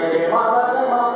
美丽妈妈